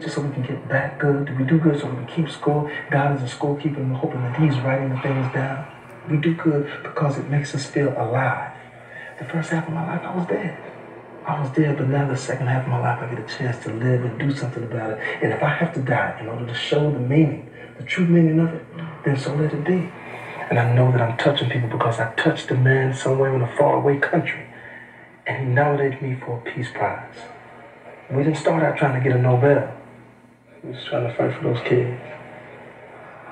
just so we can get back good? We do good so we can keep score? God is a scorekeeper and we're hoping that He's writing the things down. We do good because it makes us feel alive. The first half of my life, I was dead. I was dead, but now the second half of my life, I get a chance to live and do something about it. And if I have to die in order to show the meaning, the true meaning of it, then so let it be. And I know that I'm touching people because I touched a man somewhere in a faraway country. And he nominated me for a Peace Prize. We didn't start out trying to get a Nobel. We was trying to fight for those kids.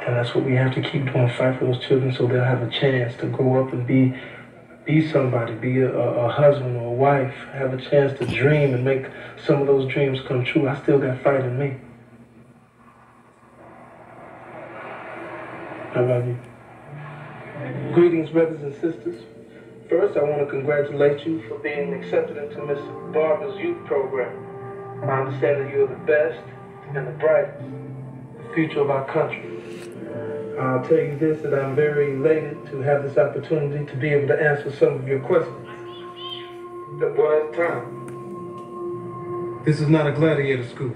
And that's what we have to keep doing, fight for those children so they'll have a chance to grow up and be be somebody, be a, a, husband or a wife, have a chance to dream and make some of those dreams come true. I still got fight in me. How about you? Greetings, brothers and sisters. First, I want to congratulate you for being accepted into Miss Barbara's youth program. I understand that you're the best and the brightest, future of our country. I'll tell you this, that I'm very elated to have this opportunity to be able to answer some of your questions. The boy's time. This is not a gladiator school.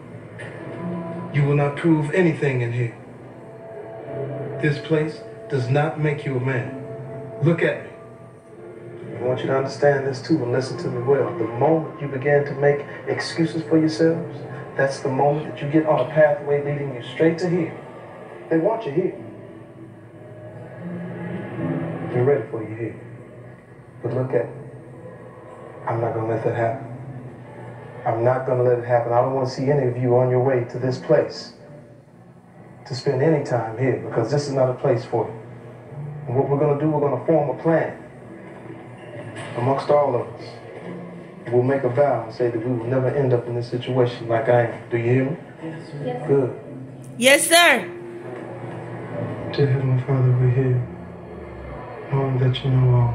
You will not prove anything in here. This place does not make you a man. Look at me. I want you to understand this too and listen to me well. The moment you begin to make excuses for yourselves, that's the moment that you get on a pathway leading you straight to here. They want you here. They're ready for you here. But look at. I'm not going to let that happen. I'm not going to let it happen. I don't want to see any of you on your way to this place to spend any time here because this is not a place for you. And what we're going to do, we're going to form a plan amongst all of us. We'll make a vow and say that we will never end up in this situation like I am. Do you hear me? Yes, sir. Good. Yes, sir. Dear Heavenly Father, we're here knowing that you know all.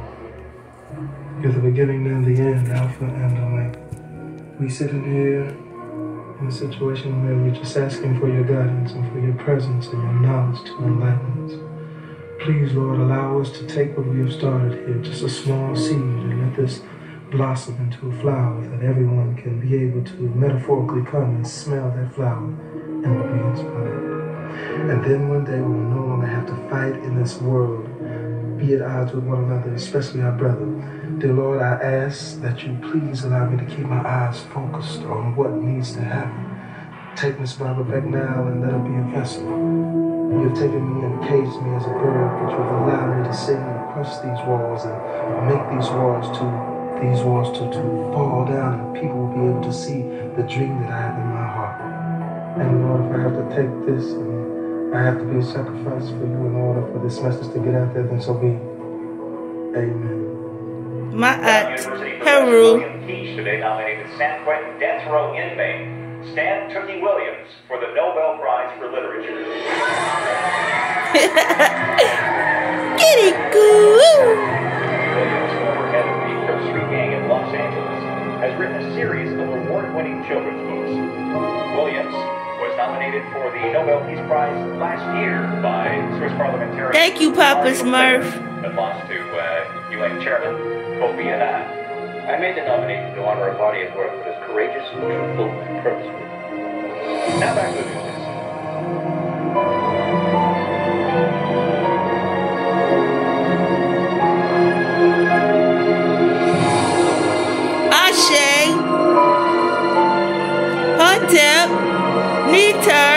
You're the beginning and the end, Alpha and Omega. We sit in here in a situation where we're just asking for your guidance and for your presence and your knowledge to enlighten us. Please, Lord, allow us to take what we have started here, just a small seed, and let this blossom into a flower that everyone can be able to metaphorically come and smell that flower and will be inspired. And then one day we will no longer have to fight in this world be at odds with one another, especially our brother. Dear Lord, I ask that you please allow me to keep my eyes focused on what needs to happen. Take Miss Barbara back now and let her be a vessel. You have taken me and caged me as a bird, but you have allowed me to sing and crush these walls and make these walls to these walls to, to fall down and people will be able to see the dream that I have in my heart. And Lord, if I have to take this and I have to be a sacrifice for you in order for this message to get out there, then so be Amen. My aunt, Heru. today nominated San Quentin death row inmate Stan Tookie Williams for the Nobel Prize for Literature. Get it, goo! Angeles, has written a series of award-winning children's books. Williams was nominated for the Nobel Peace Prize last year by Swiss parliamentarian. Thank you, Papa Smurf. But lost to uh, UN Chairman Kofi Annan. I made the nomination to honor a body of work that is courageous, truthful, and purposeful. Now back to the news. tip, knee tap.